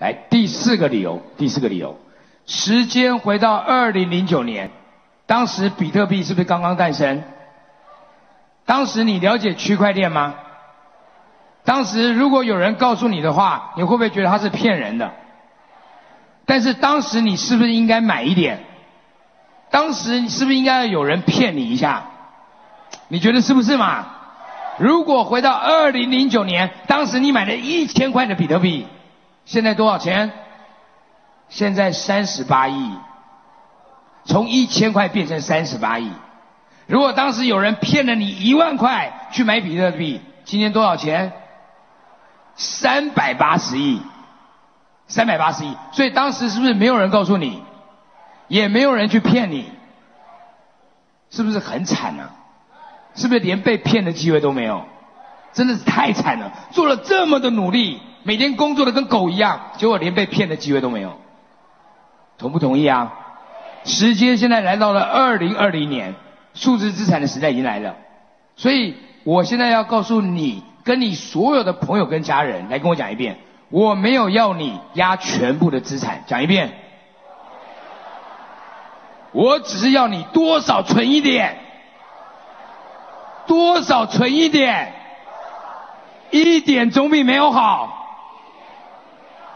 来，第四个理由，第四个理由，时间回到二零零九年，当时比特币是不是刚刚诞生？当时你了解区块链吗？当时如果有人告诉你的话，你会不会觉得他是骗人的？但是当时你是不是应该买一点？当时你是不是应该有人骗你一下？你觉得是不是嘛？如果回到二零零九年，当时你买了一千块的比特币，现在多少钱？现在三十八亿，从一千块变成三十八亿。如果当时有人骗了你一万块去买比特币，今天多少钱？三百八十亿，三百八十亿。所以当时是不是没有人告诉你，也没有人去骗你？是不是很惨呢、是不是连被骗的机会都没有？真的是太惨了！做了这么的努力，每天工作的跟狗一样，结果连被骗的机会都没有。同不同意啊？时间现在来到了二零二零年，数字资产的时代已经来了，所以我现在要告诉你，跟你所有的朋友跟家人来跟我讲一遍，我没有要你压全部的资产，讲一遍，我只是要你多少存一点，多少存一点，一点总比没有好。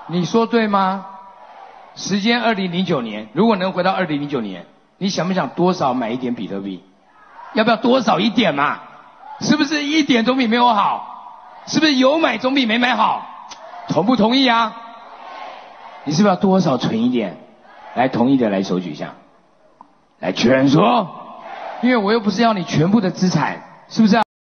你说对吗？时间二零零九年，如果能回到二零零九年，你想不想多少买一点比特币？要不要多少一点嘛？是不是一点总比没有好？是不是有买总比没买好？同不同意啊？你是不是要多少存一点？来，同意的来手举一下，来全说，因为我又不是要你全部的资产，是不是啊？